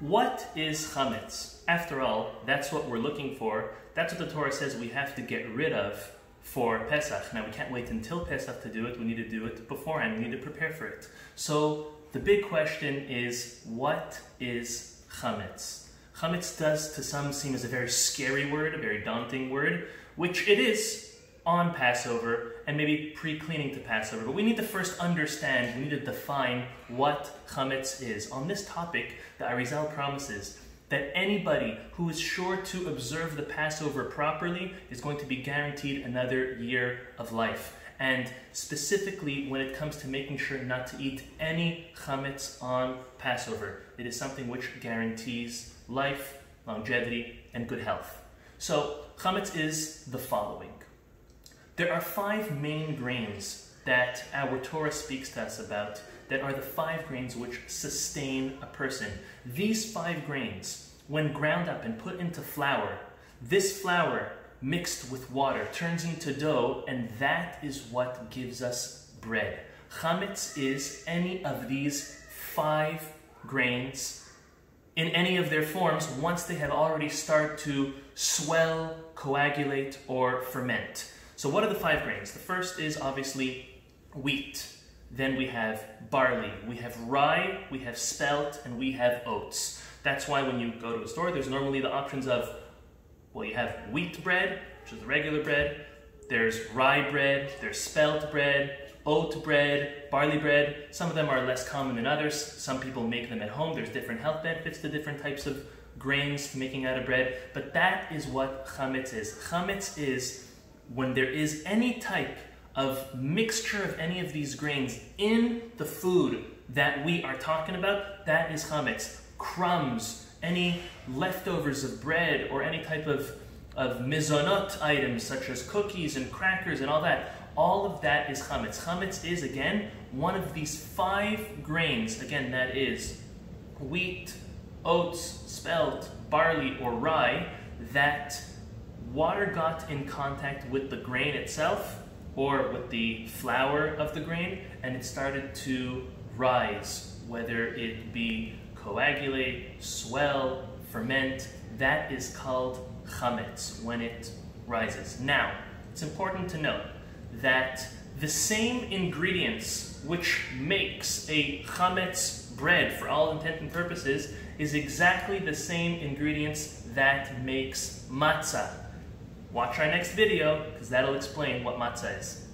What is chametz? After all, that's what we're looking for. That's what the Torah says we have to get rid of for Pesach. Now, we can't wait until Pesach to do it. We need to do it beforehand. We need to prepare for it. So, the big question is what is chametz? Chametz does to some seem as a very scary word, a very daunting word, which it is on Passover and maybe pre-cleaning to Passover. But we need to first understand, we need to define what chametz is. On this topic, the Arizal promises that anybody who is sure to observe the Passover properly is going to be guaranteed another year of life. And specifically, when it comes to making sure not to eat any chametz on Passover, it is something which guarantees life, longevity, and good health. So, chametz is the following there are five main grains that our Torah speaks to us about that are the five grains which sustain a person. These five grains, when ground up and put into flour, this flour mixed with water turns into dough, and that is what gives us bread. Chametz is any of these five grains in any of their forms once they have already started to swell, coagulate, or ferment. So what are the five grains? The first is obviously wheat. Then we have barley, we have rye, we have spelt, and we have oats. That's why when you go to a store, there's normally the options of, well, you have wheat bread, which is the regular bread, there's rye bread, there's spelt bread, oat bread, barley bread. Some of them are less common than others. Some people make them at home. There's different health benefits to different types of grains making out of bread. But that is what chametz is. Chametz is when there is any type of mixture of any of these grains in the food that we are talking about, that is chametz. Crumbs, any leftovers of bread or any type of, of mizonot items such as cookies and crackers and all that, all of that is chametz. Chametz is, again, one of these five grains, again, that is wheat, oats, spelt, barley, or rye, that water got in contact with the grain itself or with the flour of the grain and it started to rise, whether it be coagulate, swell, ferment, that is called chametz when it rises. Now, it's important to note that the same ingredients which makes a chametz bread for all intent and purposes is exactly the same ingredients that makes matzah Watch our next video, because that'll explain what matzah is.